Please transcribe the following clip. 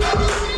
Let me see.